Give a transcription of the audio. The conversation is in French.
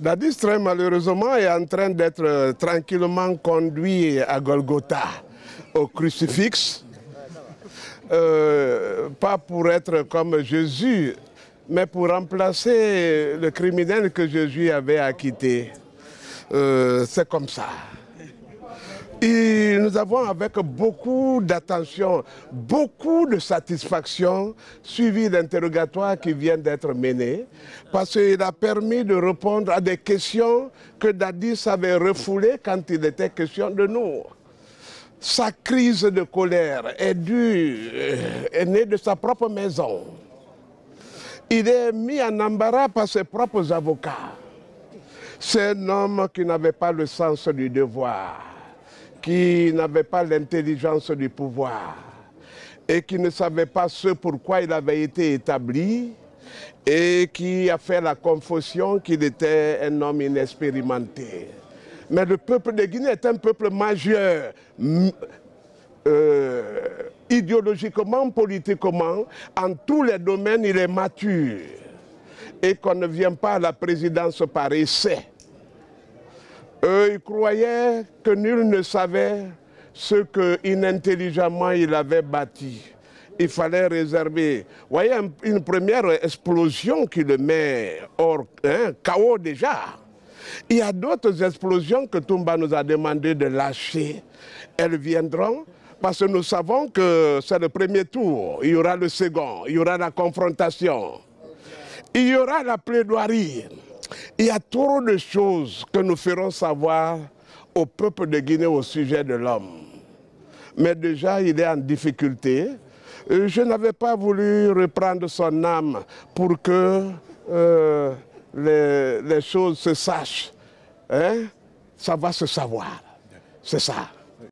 Dadis, malheureusement, est en train d'être euh, tranquillement conduit à Golgotha, au crucifix. Euh, pas pour être comme Jésus, mais pour remplacer le criminel que Jésus avait acquitté. Euh, C'est comme ça. Nous avons avec beaucoup d'attention, beaucoup de satisfaction suivi l'interrogatoire qui vient d'être mené parce qu'il a permis de répondre à des questions que Dadis avait refoulées quand il était question de nous. Sa crise de colère est due, euh, est née de sa propre maison. Il est mis en embarras par ses propres avocats. C'est un homme qui n'avait pas le sens du devoir qui n'avait pas l'intelligence du pouvoir et qui ne savait pas ce pourquoi il avait été établi et qui a fait la confusion qu'il était un homme inexpérimenté. Mais le peuple de Guinée est un peuple majeur, euh, idéologiquement, politiquement, en tous les domaines, il est mature. Et qu'on ne vient pas à la présidence par essai. Eux, ils croyaient que nul ne savait ce que inintelligemment il avait bâti. Il fallait réserver. Vous voyez, une première explosion qui le met hors hein, chaos déjà. Il y a d'autres explosions que Toumba nous a demandé de lâcher. Elles viendront parce que nous savons que c'est le premier tour. Il y aura le second, il y aura la confrontation, il y aura la plaidoirie. Il y a trop de choses que nous ferons savoir au peuple de Guinée au sujet de l'homme. Mais déjà, il est en difficulté. Je n'avais pas voulu reprendre son âme pour que euh, les, les, choses se sachent. Hein? Ça va se savoir. C'est ça.